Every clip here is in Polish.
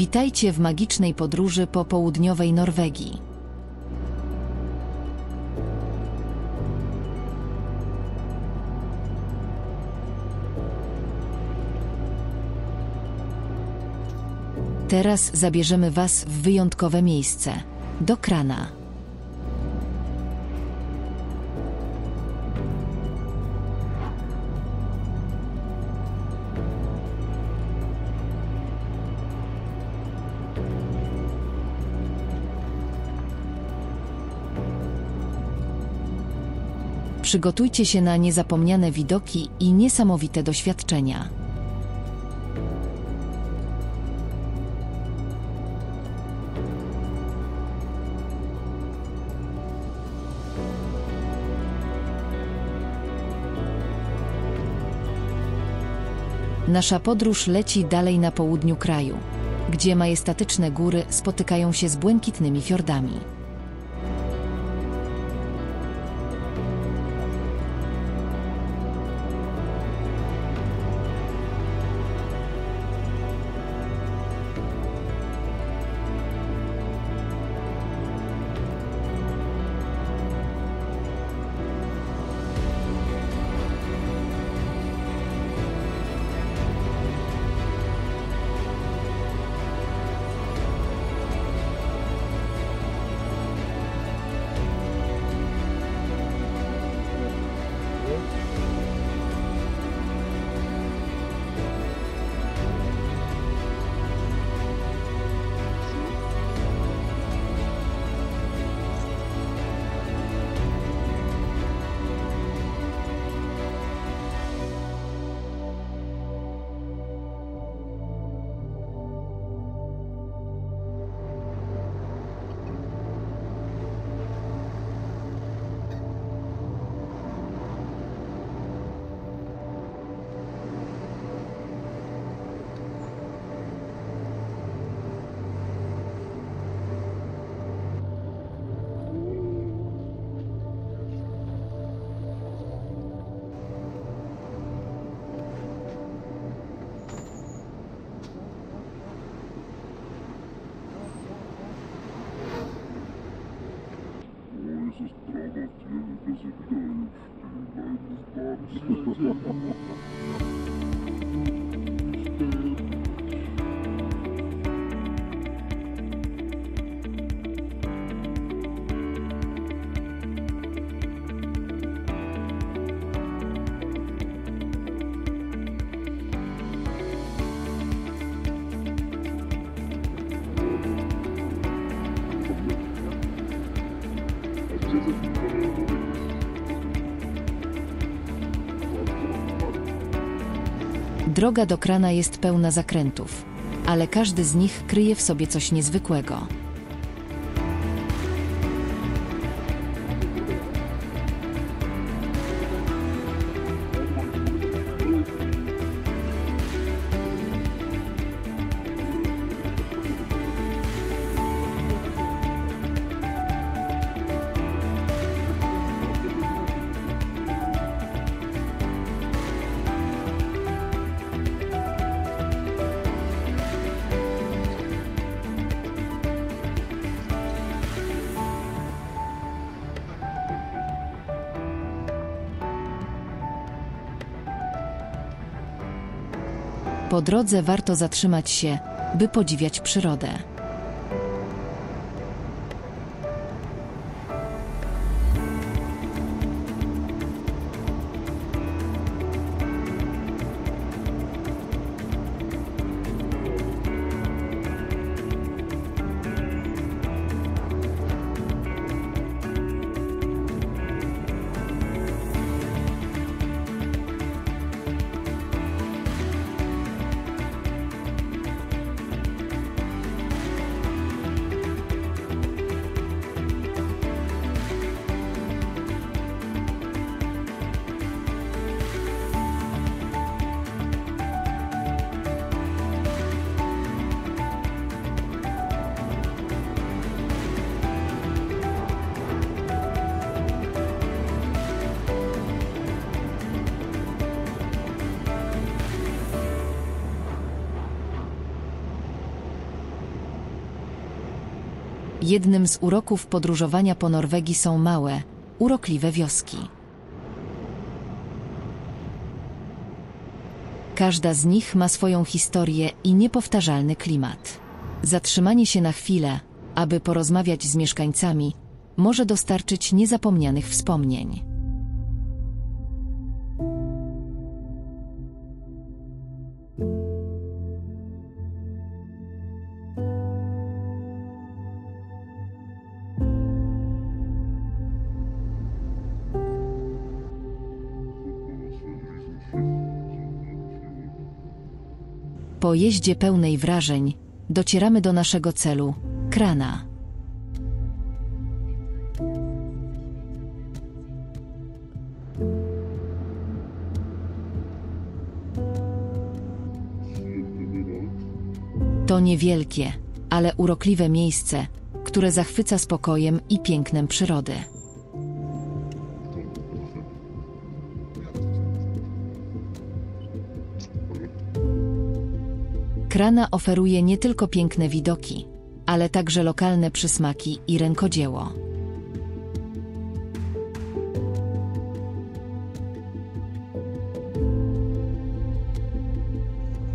Witajcie w magicznej podróży po południowej Norwegii. Teraz zabierzemy Was w wyjątkowe miejsce do krana. Przygotujcie się na niezapomniane widoki i niesamowite doświadczenia. Nasza podróż leci dalej na południu kraju, gdzie majestatyczne góry spotykają się z błękitnymi fiordami. Droga do krana jest pełna zakrętów, ale każdy z nich kryje w sobie coś niezwykłego. Po drodze warto zatrzymać się, by podziwiać przyrodę. Jednym z uroków podróżowania po Norwegii są małe, urokliwe wioski. Każda z nich ma swoją historię i niepowtarzalny klimat. Zatrzymanie się na chwilę, aby porozmawiać z mieszkańcami, może dostarczyć niezapomnianych wspomnień. Po jeździe pełnej wrażeń docieramy do naszego celu Krana. To niewielkie, ale urokliwe miejsce, które zachwyca spokojem i pięknem przyrody. Krana oferuje nie tylko piękne widoki, ale także lokalne przysmaki i rękodzieło.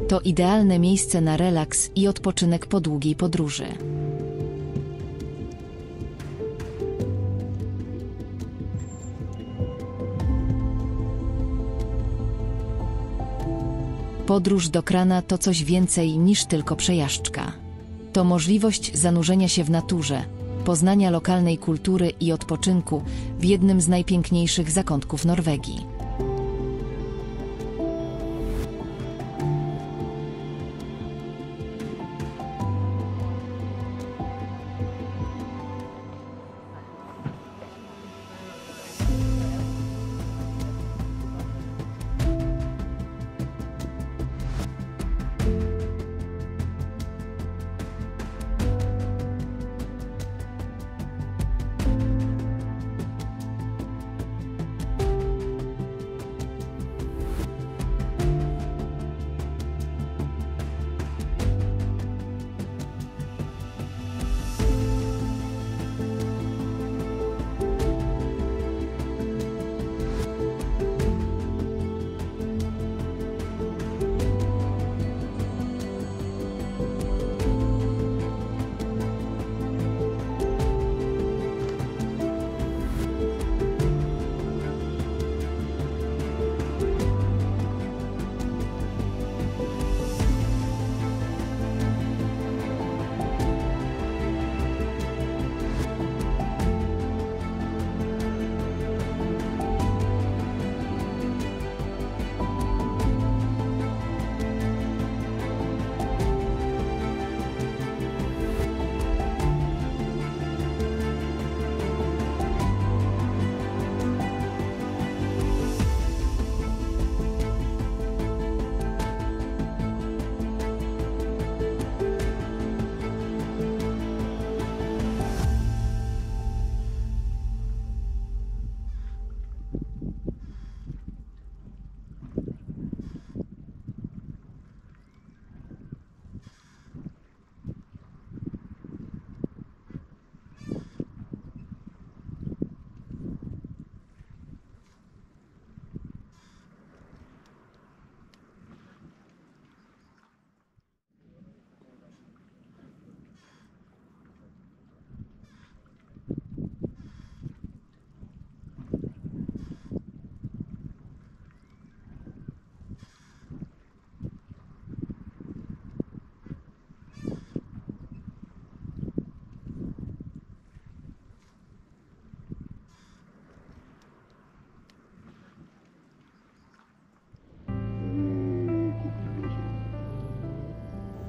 To idealne miejsce na relaks i odpoczynek po długiej podróży. Podróż do Krana to coś więcej niż tylko przejażdżka. To możliwość zanurzenia się w naturze, poznania lokalnej kultury i odpoczynku w jednym z najpiękniejszych zakątków Norwegii.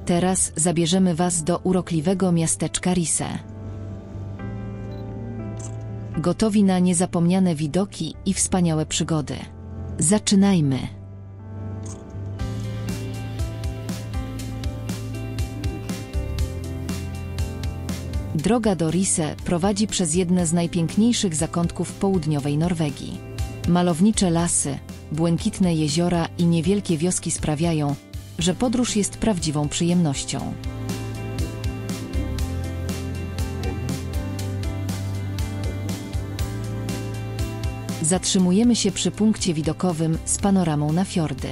Teraz zabierzemy Was do urokliwego miasteczka Rise. Gotowi na niezapomniane widoki i wspaniałe przygody. Zaczynajmy! Droga do Rise prowadzi przez jedne z najpiękniejszych zakątków południowej Norwegii. Malownicze lasy, błękitne jeziora i niewielkie wioski sprawiają, że podróż jest prawdziwą przyjemnością. Zatrzymujemy się przy punkcie widokowym z panoramą na fiordy.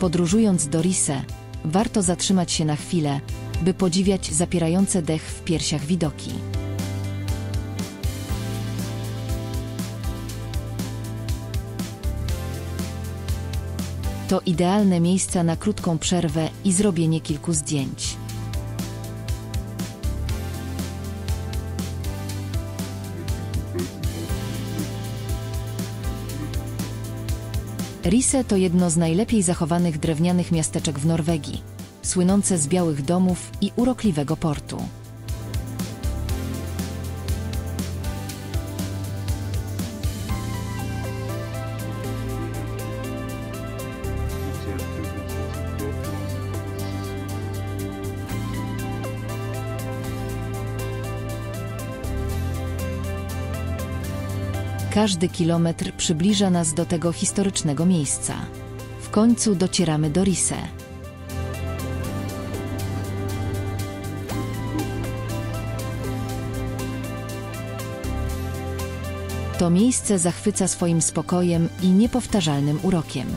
Podróżując do Rise, warto zatrzymać się na chwilę, by podziwiać zapierające dech w piersiach widoki. To idealne miejsca na krótką przerwę i zrobienie kilku zdjęć. Rise to jedno z najlepiej zachowanych drewnianych miasteczek w Norwegii, słynące z białych domów i urokliwego portu. Każdy kilometr przybliża nas do tego historycznego miejsca. W końcu docieramy do Rise. To miejsce zachwyca swoim spokojem i niepowtarzalnym urokiem.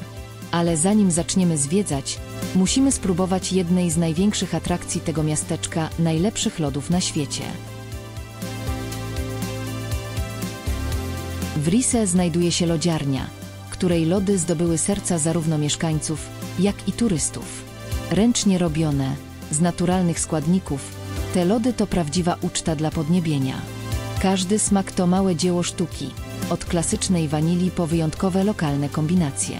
Ale zanim zaczniemy zwiedzać, musimy spróbować jednej z największych atrakcji tego miasteczka najlepszych lodów na świecie. W Rise znajduje się lodziarnia, której lody zdobyły serca zarówno mieszkańców, jak i turystów. Ręcznie robione, z naturalnych składników, te lody to prawdziwa uczta dla podniebienia. Każdy smak to małe dzieło sztuki, od klasycznej wanilii po wyjątkowe lokalne kombinacje.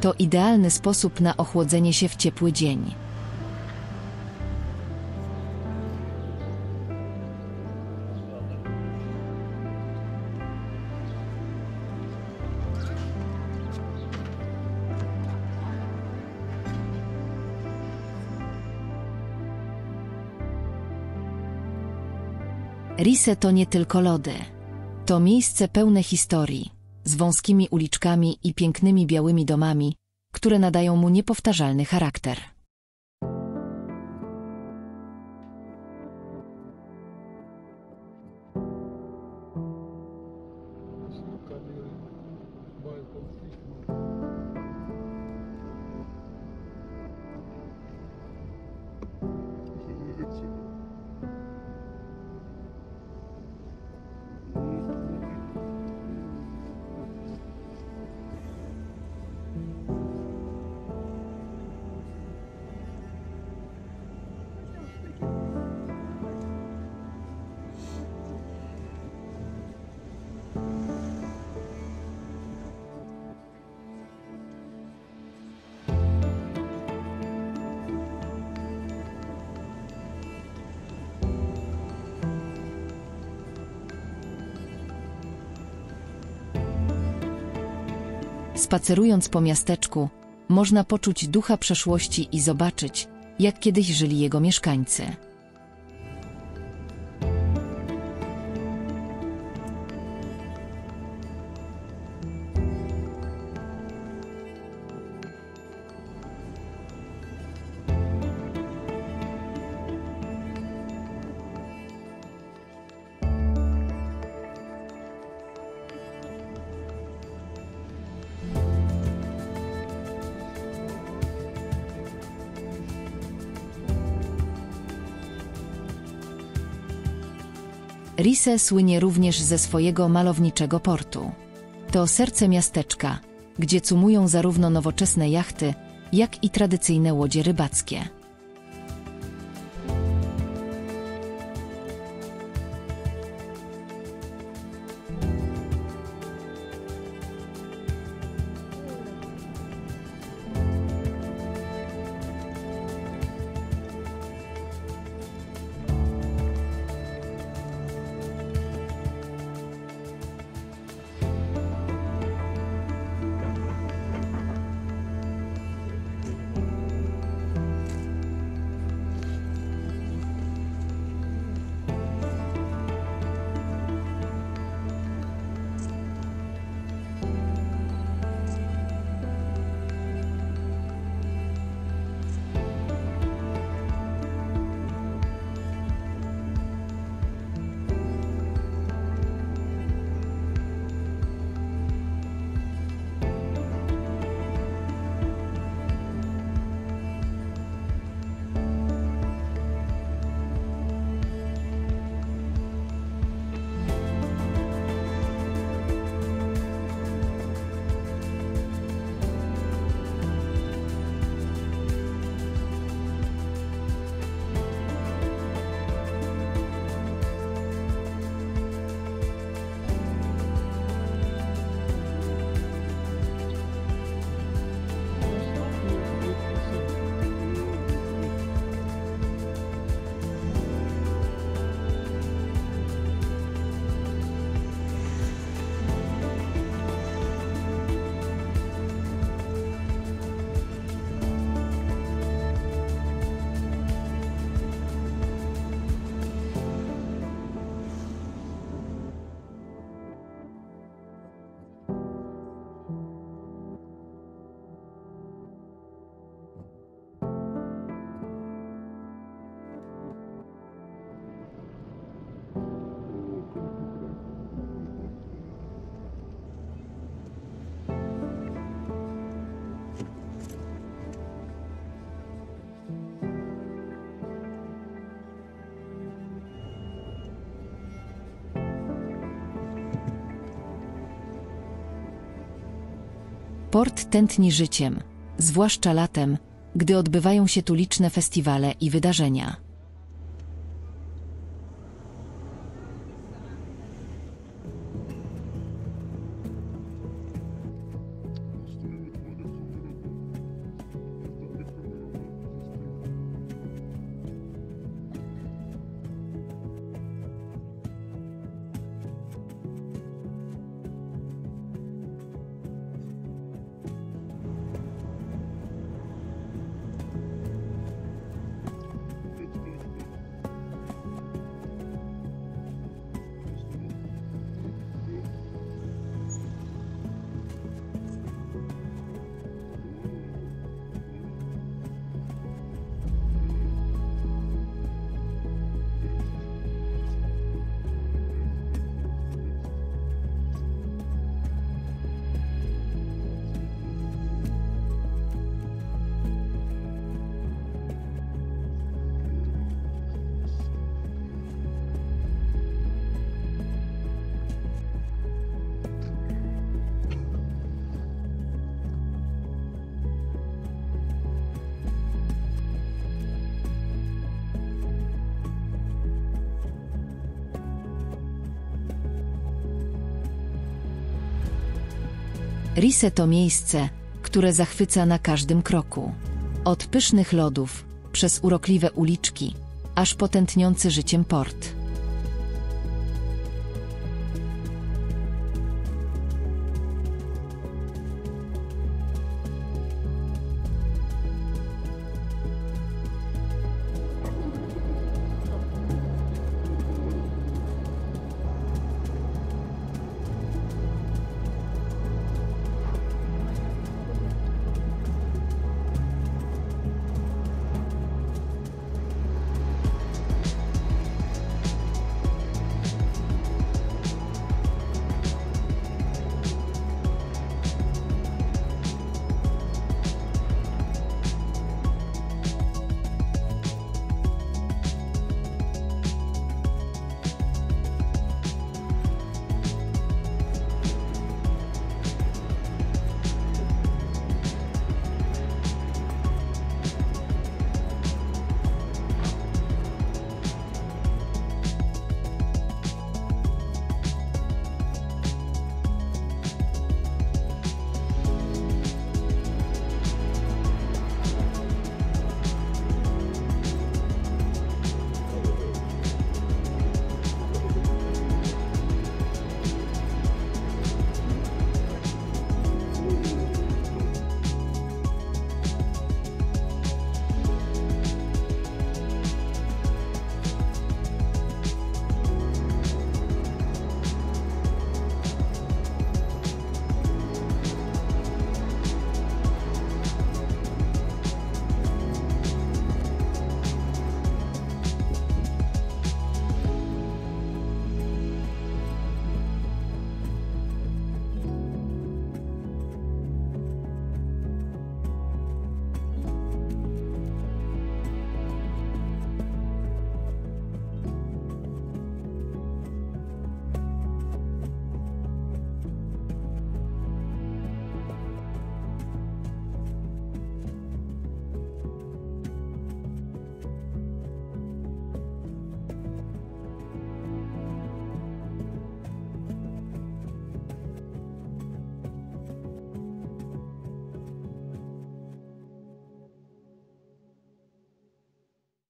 To idealny sposób na ochłodzenie się w ciepły dzień. Rise to nie tylko lody. To miejsce pełne historii, z wąskimi uliczkami i pięknymi białymi domami, które nadają mu niepowtarzalny charakter. Spacerując po miasteczku, można poczuć ducha przeszłości i zobaczyć, jak kiedyś żyli jego mieszkańcy. Rise słynie również ze swojego malowniczego portu. To serce miasteczka, gdzie cumują zarówno nowoczesne jachty, jak i tradycyjne łodzie rybackie. Port tętni życiem, zwłaszcza latem, gdy odbywają się tu liczne festiwale i wydarzenia. Rise to miejsce, które zachwyca na każdym kroku. Od pysznych lodów, przez urokliwe uliczki, aż po tętniący życiem port.